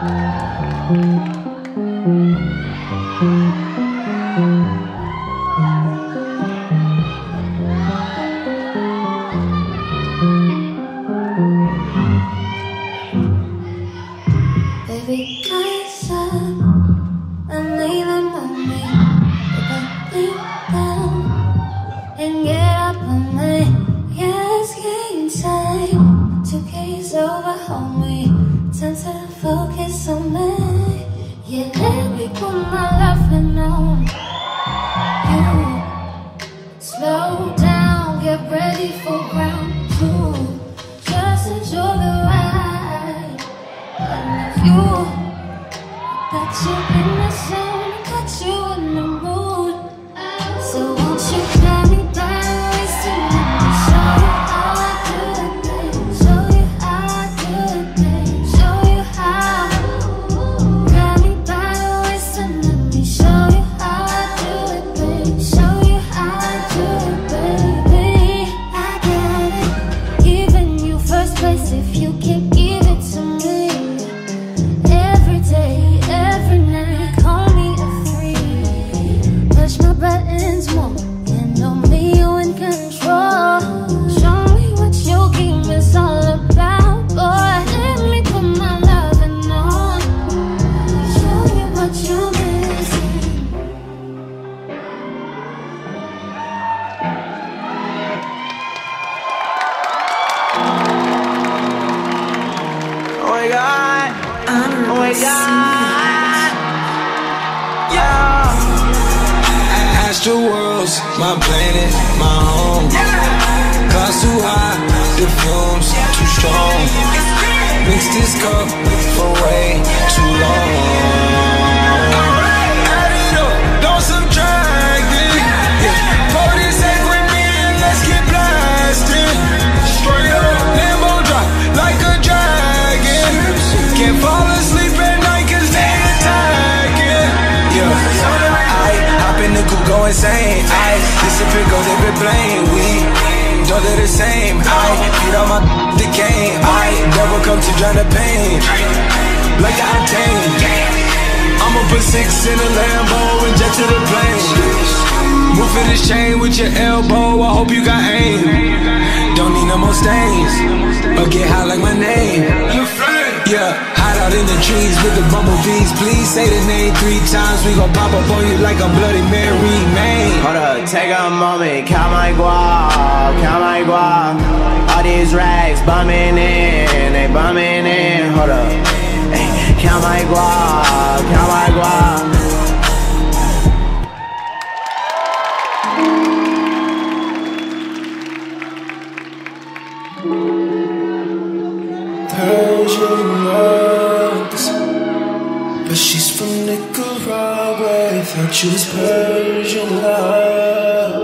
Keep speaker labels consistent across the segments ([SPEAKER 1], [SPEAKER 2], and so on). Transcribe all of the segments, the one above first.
[SPEAKER 1] Baby, focus on me. Yeah, let me put my loving on you. Slow down, get ready for place if you can
[SPEAKER 2] god. Oh my god. Yeah.
[SPEAKER 3] Astral worlds, my planet, my home. Clouds too high, the fumes too strong. Mix this cup for way too long. I disappear, go they be blame. We don't do the same. I feed on my decay. I never come to drown the pain. Like the octane. I'ma put six in a Lambo and jet to the plane. Move for this chain with your elbow. I hope you got aim. Don't need no more stains. Or get high like my name. Yeah, out in the trees with the bumblebees. Please say the name three times. We gon' pop up on you like a Bloody Mary, man.
[SPEAKER 2] Hold up, take a moment, count my guap, count my guap. All these racks bumming in, they bumming in. Hold up, count my guap, count my guap.
[SPEAKER 3] Thought she was Persian love.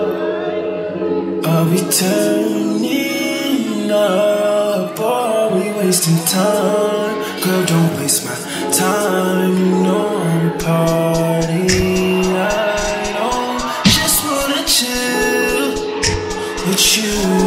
[SPEAKER 3] Are we turning up? Or are we wasting time? Girl, don't waste my time. You know I'm party. I don't just wanna chill with you.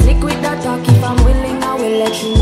[SPEAKER 4] Slick with that talk. If I'm willing, I will let you